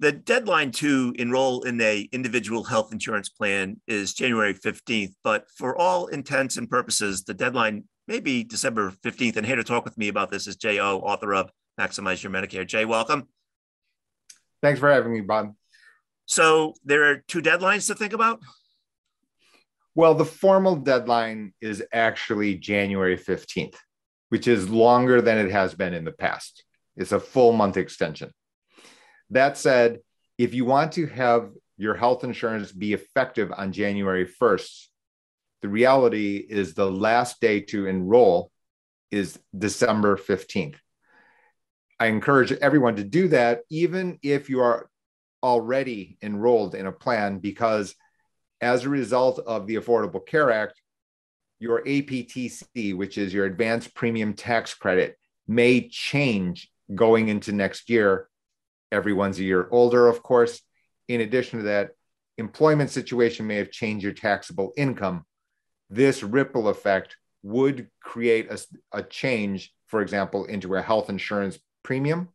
The deadline to enroll in a individual health insurance plan is January 15th, but for all intents and purposes, the deadline may be December 15th. And here to talk with me about this is Jay O, author of Maximize Your Medicare. Jae, welcome. Thanks for having me, Bob. So there are two deadlines to think about? Well, the formal deadline is actually January 15th, which is longer than it has been in the past. It's a full month extension. That said, if you want to have your health insurance be effective on January 1st, the reality is the last day to enroll is December 15th. I encourage everyone to do that, even if you are already enrolled in a plan, because as a result of the Affordable Care Act, your APTC, which is your advanced premium tax credit, may change going into next year everyone's a year older, of course. In addition to that, employment situation may have changed your taxable income. This ripple effect would create a, a change, for example, into a health insurance premium.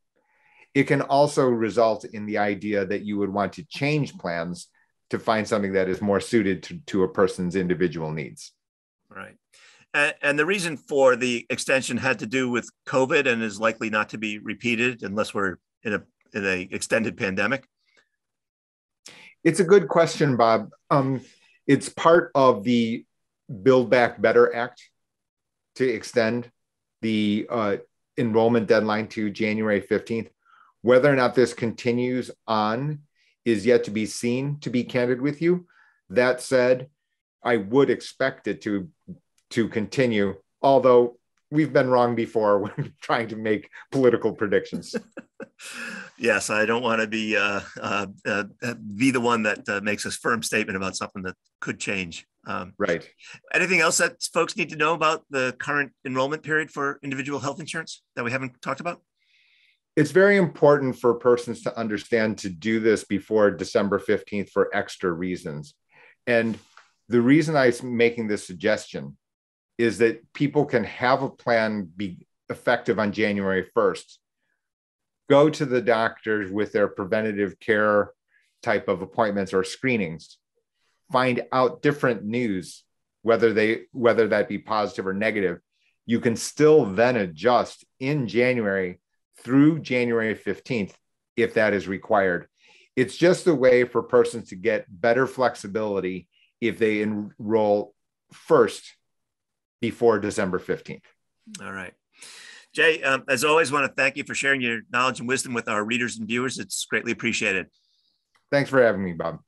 It can also result in the idea that you would want to change plans to find something that is more suited to, to a person's individual needs. Right. And, and the reason for the extension had to do with COVID and is likely not to be repeated unless we're in a in a extended pandemic? It's a good question, Bob. Um, it's part of the Build Back Better Act to extend the uh, enrollment deadline to January 15th. Whether or not this continues on is yet to be seen, to be candid with you. That said, I would expect it to, to continue, although we've been wrong before when trying to make political predictions. yes, I don't want to be uh, uh, uh, be the one that uh, makes a firm statement about something that could change. Um, right. Anything else that folks need to know about the current enrollment period for individual health insurance that we haven't talked about? It's very important for persons to understand to do this before December 15th for extra reasons. And the reason I'm making this suggestion is that people can have a plan be effective on January 1st go to the doctors with their preventative care type of appointments or screenings. Find out different news whether they whether that be positive or negative. You can still then adjust in january through january 15th if that is required. It's just a way for persons to get better flexibility if they enroll first before december 15th all right Jae, um, as always, want to thank you for sharing your knowledge and wisdom with our readers and viewers. It's greatly appreciated. Thanks for having me, Bob.